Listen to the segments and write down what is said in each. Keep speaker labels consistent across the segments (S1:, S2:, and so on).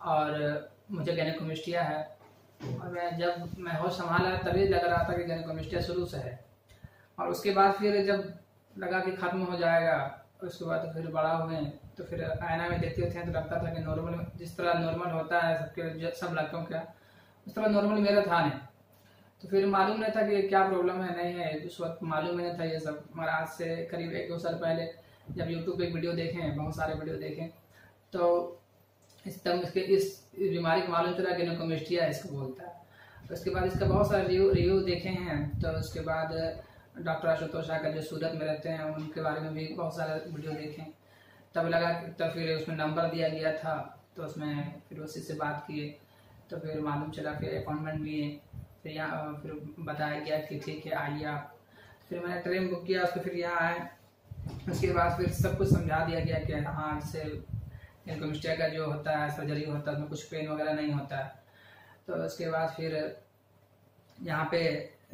S1: और मुझे गैनिकोमिस्टिया है। और मैं जब मैं होश संभाला, तभी लग रहा था कि गैनिकोमिस्टिया शुरू से है। और उसके बाद फिर जब लगा कि ख़त्म हो जाएगा, उसके बाद फिर बड़ा हुए तो फिर आयना में देखते थे तो लगता था कि नॉर्मल जिस तरह नॉर्मल होता है, सबके सब लड़कों का उस तरह नॉर्मल मेरा था नहीं। तो फिर मालूम नहीं था कि क्या प्रॉब्लम है, नहीं है। उस वक्त मालूम नहीं था ये सब। मगर आज से करीब एक दो साल पहले जब यूट्यूब पे वीडियो देखें, बहुत सारे वीडियो देखें तो इस तब इसके, इस बीमारी को मालूम चला गिनोकोमिस्टिया इसको बोलता है। तो उसके बाद इसका बहुत सारे रिव्यू रिव्यू देखे हैं। तो उसके बाद डॉक्टर आशुतोष का जो सूरत में रहते हैं, उनके बारे में भी बहुत सारे वीडियो देखे तब लगा तब फिर उसमें नंबर दिया गया था तो उसमें फिर उसी से बात किए। तो फिर मालूम चला, फिर अपॉइंटमेंट लिए फिर यहाँ फिर बताया गया कि ठीक है, आइए आप। फिर मैंने ट्रेन बुक किया, उसको फिर यहाँ आए उसके बाद फिर सब कुछ समझा दिया गया कि हाँ इससे इनकमिस्टिया का जो होता है सर्जरी होता है, उसमें कुछ पेन वगैरह नहीं होता। है तो उसके बाद फिर यहाँ पे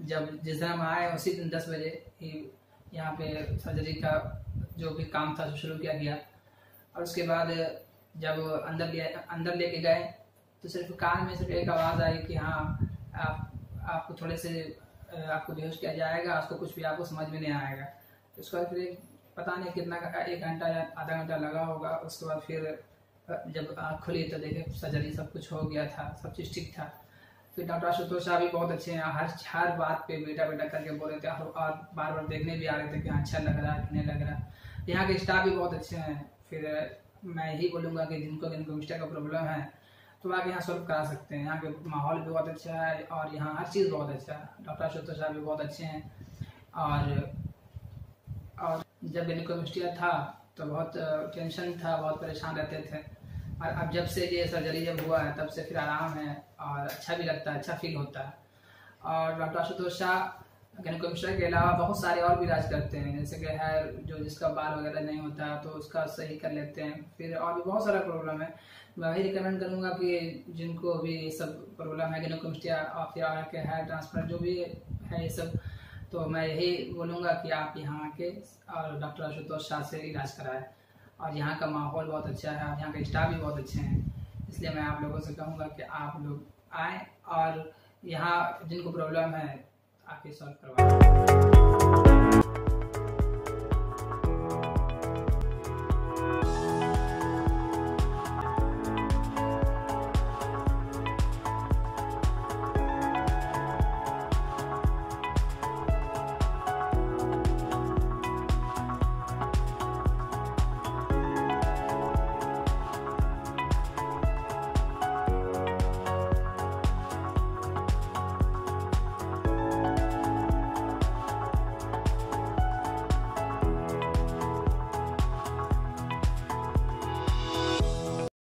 S1: जब जिस दिन हम आए, उसी दिन दस बजे ही यहाँ पे सर्जरी का जो भी काम था शुरू किया गया। और उसके बाद जब अंदर ले, अंदर लेके गए तो सिर्फ़ कान में सिर्फ़ एक आवाज़ आई कि हाँ आप, आपको थोड़े से, आपको बेहोश किया जाएगा, उसको कुछ भी आपको समझ में नहीं आएगा। उसके बाद फिर पता नहीं कितना एक घंटा या आधा घंटा लगा होगा, उसके बाद फिर जब आँख खुली तो देखे सर्जरी सब कुछ हो गया था, सब चीज़ ठीक था। फिर डॉक्टर आशुतोष शाह भी बहुत अच्छे हैं, हर हर बात पे बेटा बेटा करके बोल रहे थे, और बार बार देखने भी आ रहे थे कि अच्छा लग रहा है नहीं लग रहा। है यहाँ के स्टाफ भी बहुत अच्छे हैं। फिर, मैं यही बोलूँगा कि जिनको जिनको मिस्टर का प्रॉब्लम है तो आगे यहाँ सॉल्व करा सकते हैं। यहाँ के माहौल भी बहुत अच्छा है, और यहाँ हर चीज़ बहुत अच्छा है। डॉक्टर आशुतोष शाह भी बहुत अच्छे हैं, और और जब मिस्टिया था तो बहुत टेंशन था, बहुत परेशान रहते थे। और अब जब से ये सर्जरी जब हुआ है, तब से फिर आराम है और अच्छा भी लगता है अच्छा फील होता है। और डॉक्टर आशुतोष शाह गैनकोमिस्टर के अलावा बहुत सारे और भी इलाज करते हैं। जैसे कि है जो जिसका बाल वगैरह नहीं होता तो उसका सही कर लेते हैं। फिर और भी बहुत सारा प्रॉब्लम है। मैं वही रिकमेंड करूँगा कि जिनको भी ये सब प्रॉब्लम है गैनकोमिस्टिया और फिर के हेयर ट्रांसप्लांट जो भी है ये सब तो मैं यही बोलूँगा कि आप यहाँ के और डॉक्टर आशुतोष शाह से इलाज कराएँ। और यहाँ का माहौल बहुत अच्छा है, और यहाँ के स्टाफ भी बहुत अच्छे हैं। इसलिए मैं आप लोगों से कहूँगा कि आप लोग आए और यहाँ जिनको प्रॉब्लम है, आके सॉल्व करवाएँ।